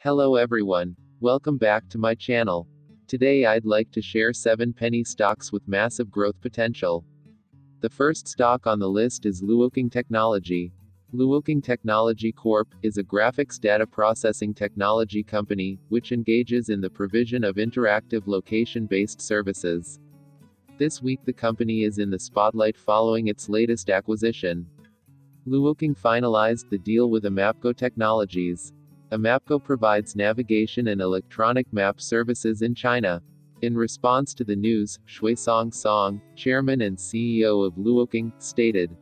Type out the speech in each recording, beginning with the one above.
Hello everyone. Welcome back to my channel. Today I'd like to share 7 penny stocks with massive growth potential. The first stock on the list is Luokung Technology. Luokung Technology Corp. is a graphics data processing technology company, which engages in the provision of interactive location-based services. This week the company is in the spotlight following its latest acquisition. Luokung finalized the deal with eMapgo Technologies. eMapgo provides navigation and electronic map services in China. In response to the news, Xuesong Song, chairman and CEO of Luokung, stated,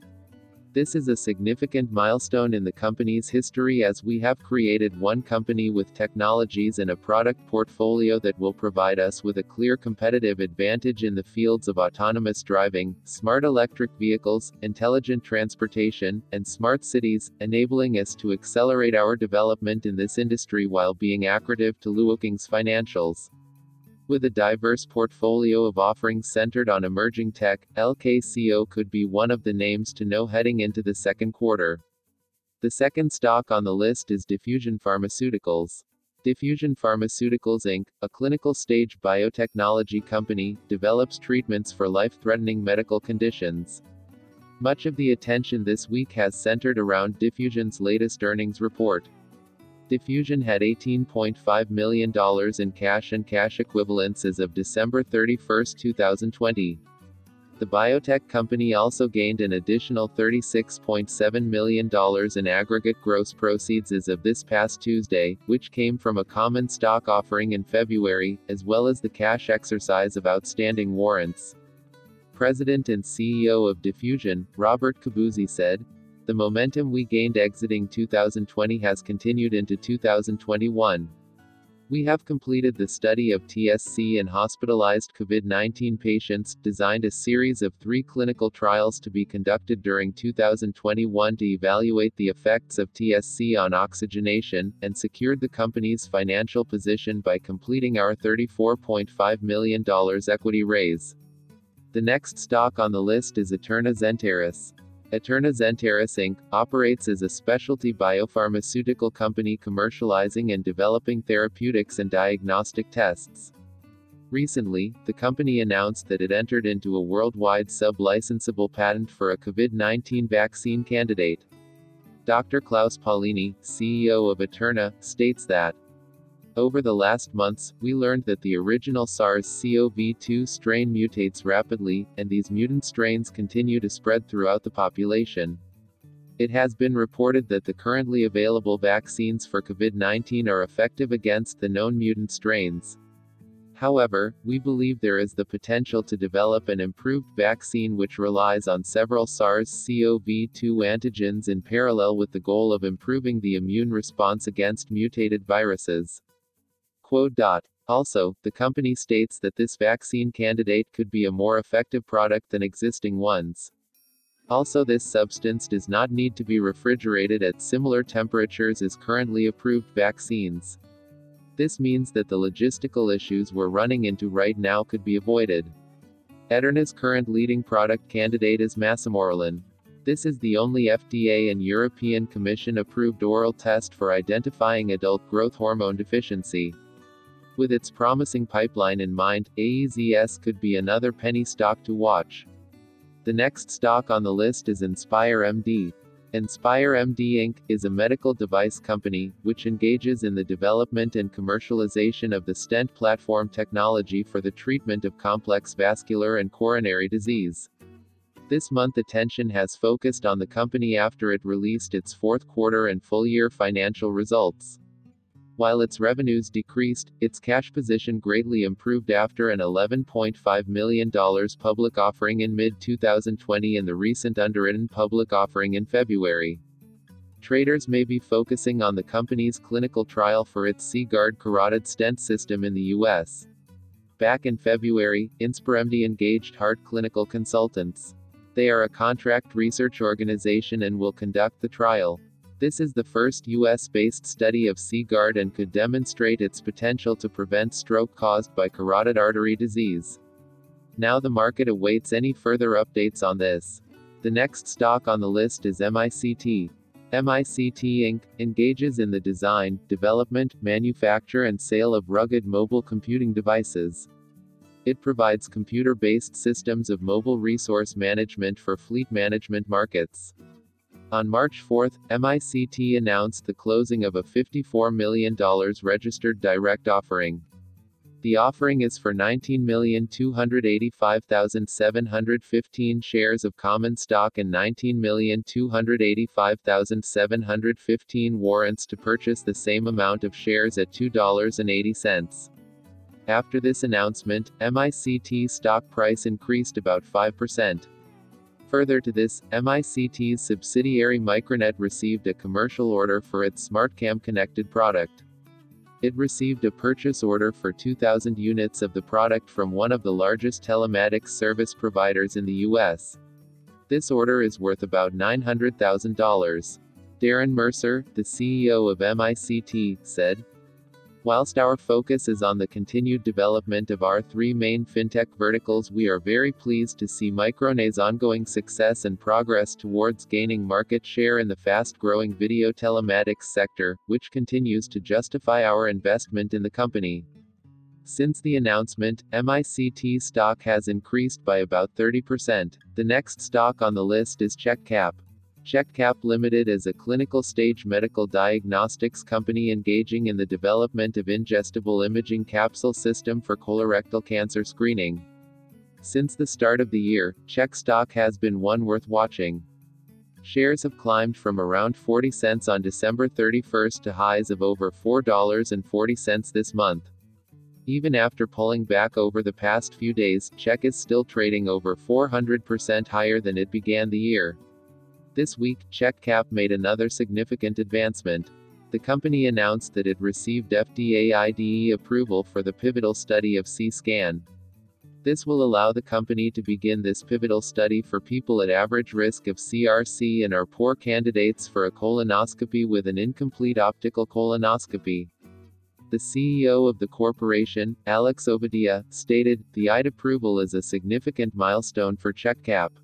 this is a significant milestone in the company's history as we have created one company with technologies and a product portfolio that will provide us with a clear competitive advantage in the fields of autonomous driving, smart electric vehicles, intelligent transportation, and smart cities, enabling us to accelerate our development in this industry while being accretive to Luokung's financials. With a diverse portfolio of offerings centered on emerging tech, LKCO could be one of the names to know heading into the second quarter. The second stock on the list is Diffusion Pharmaceuticals. Diffusion Pharmaceuticals Inc., a clinical stage biotechnology company, develops treatments for life threatening medical conditions. Much of the attention this week has centered around Diffusion's latest earnings report. Diffusion had $18.5 million in cash and cash equivalents as of December 31, 2020. The biotech company also gained an additional $36.7 million in aggregate gross proceeds as of this past Tuesday, which came from a common stock offering in February, as well as the cash exercise of outstanding warrants. President and CEO of Diffusion, Robert Cobuzzi said, the momentum we gained exiting 2020 has continued into 2021. We have completed the study of TSC in hospitalized COVID 19 patients, designed a series of three clinical trials to be conducted during 2021 to evaluate the effects of TSC on oxygenation, and secured the company's financial position by completing our $34.5 million equity raise. The next stock on the list is Aeterna Zentaris. Aeterna Zentaris Inc. operates as a specialty biopharmaceutical company commercializing and developing therapeutics and diagnostic tests. Recently, the company announced that it entered into a worldwide sub-licensable patent for a COVID-19 vaccine candidate. Dr. Klaus Paulini, CEO of Aeterna, states that over the last months, we learned that the original SARS-CoV-2 strain mutates rapidly, and these mutant strains continue to spread throughout the population. It has been reported that the currently available vaccines for COVID-19 are effective against the known mutant strains. However, we believe there is the potential to develop an improved vaccine which relies on several SARS-CoV-2 antigens in parallel with the goal of improving the immune response against mutated viruses. Also, the company states that this vaccine candidate could be a more effective product than existing ones. Also, this substance does not need to be refrigerated at similar temperatures as currently approved vaccines. This means that the logistical issues we're running into right now could be avoided. Aeterna's current leading product candidate is Macimorelin. This is the only FDA and European Commission approved oral test for identifying adult growth hormone deficiency. With its promising pipeline in mind, AEZS could be another penny stock to watch. The next stock on the list is InspireMD. Inspire MD Inc. is a medical device company, which engages in the development and commercialization of the stent platform technology for the treatment of complex vascular and coronary disease. This month attention has focused on the company after it released its fourth quarter and full year financial results. While its revenues decreased, its cash position greatly improved after an $11.5 million public offering in mid 2020 and the recent underwritten public offering in February. Traders may be focusing on the company's clinical trial for its CGuard carotid stent system in the U.S. Back in February, InspireMD engaged Hart Clinical Consultants. They are a contract research organization and will conduct the trial. This is the first US-based study of CGuard and could demonstrate its potential to prevent stroke caused by carotid artery disease. Now the market awaits any further updates on this. The next stock on the list is MICT. MICT Inc. engages in the design, development, manufacture, and sale of rugged mobile computing devices. It provides computer based systems of mobile resource management for fleet management markets. On March 4, MICT announced the closing of a $54 million registered direct offering. The offering is for 19,285,715 shares of common stock and 19,285,715 warrants to purchase the same amount of shares at $2.80. After this announcement, MICT stock price increased about 5%. Further to this, MICT's subsidiary Micronet received a commercial order for its SmartCam connected product. It received a purchase order for 2,000 units of the product from one of the largest telematics service providers in the US. This order is worth about $900,000. Darren Mercer, the CEO of MICT, said, Whilst our focus is on the continued development of our three main fintech verticals, we are very pleased to see Micronet's ongoing success and progress towards gaining market share in the fast growing video telematics sector, which continues to justify our investment in the company. Since the announcement, MICT stock has increased by about 30%. The next stock on the list is Check-Cap. Check-Cap Limited is a clinical stage medical diagnostics company engaging in the development of ingestible imaging capsule system for colorectal cancer screening. Since the start of the year, Check stock has been one worth watching. Shares have climbed from around 40 cents on December 31st to highs of over $4.40 this month. Even after pulling back over the past few days, Check is still trading over 400% higher than it began the year. This week, Check-Cap made another significant advancement. The company announced that it received FDA IDE approval for the pivotal study of C-SCAN. This will allow the company to begin this pivotal study for people at average risk of CRC and are poor candidates for a colonoscopy with an incomplete optical colonoscopy. The CEO of the corporation, Alex Ovadia, stated, The IDE approval is a significant milestone for Check-Cap.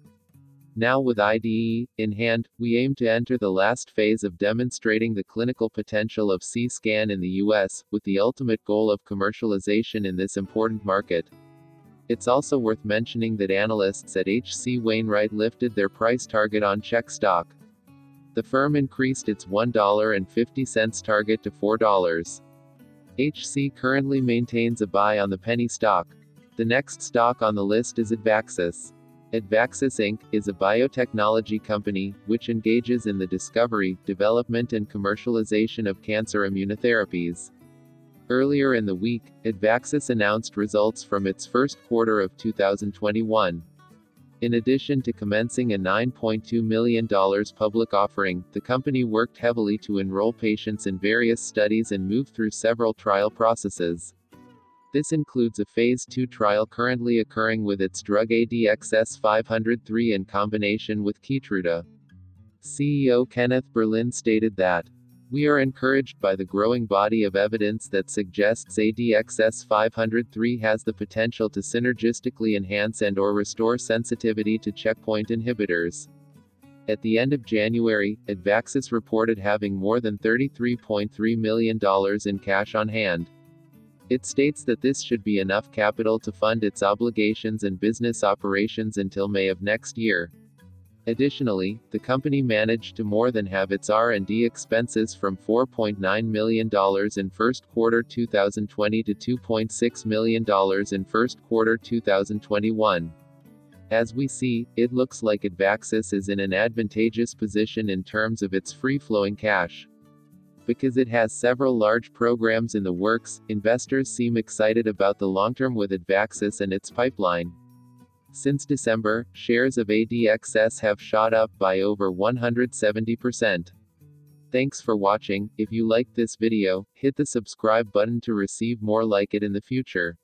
Now with IDE in hand, we aim to enter the last phase of demonstrating the clinical potential of C-SCAN in the US, with the ultimate goal of commercialization in this important market. It's also worth mentioning that analysts at H.C. Wainwright lifted their price target on check stock. The firm increased its $1.50 target to $4. HC currently maintains a buy on the penny stock. The next stock on the list is Advaxis. Advaxis Inc. is a biotechnology company, which engages in the discovery, development and commercialization of cancer immunotherapies. Earlier in the week, Advaxis announced results from its first quarter of 2021. In addition to commencing a $9.2 million public offering, the company worked heavily to enroll patients in various studies and move through several trial processes. This includes a phase 2 trial currently occurring with its drug ADXS 503 in combination with Keytruda. CEO Kenneth Berlin stated that, we are encouraged by the growing body of evidence that suggests ADXS 503 has the potential to synergistically enhance and or restore sensitivity to checkpoint inhibitors. At the end of January, Advaxis reported having more than $33.3 million in cash on hand. It states that this should be enough capital to fund its obligations and business operations until May of next year. Additionally, the company managed to more than have its R&D expenses from $4.9 million in first quarter 2020 to $2.6 million in first quarter 2021. As we see, it looks like Advaxis is in an advantageous position in terms of its free-flowing cash. Because it has several large programs in the works, investors seem excited about the long term with Advaxis and its pipeline. Since December, shares of ADXS have shot up by over 170%. Thanks for watching, if you liked this video, hit the subscribe button to receive more like it in the future.